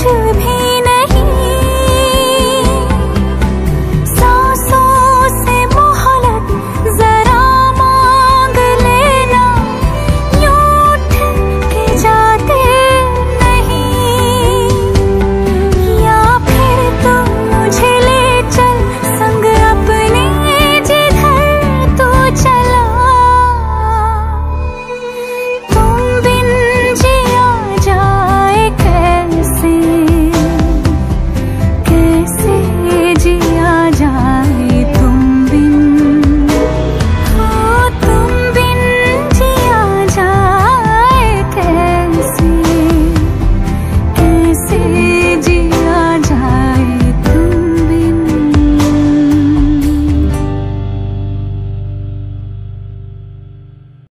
should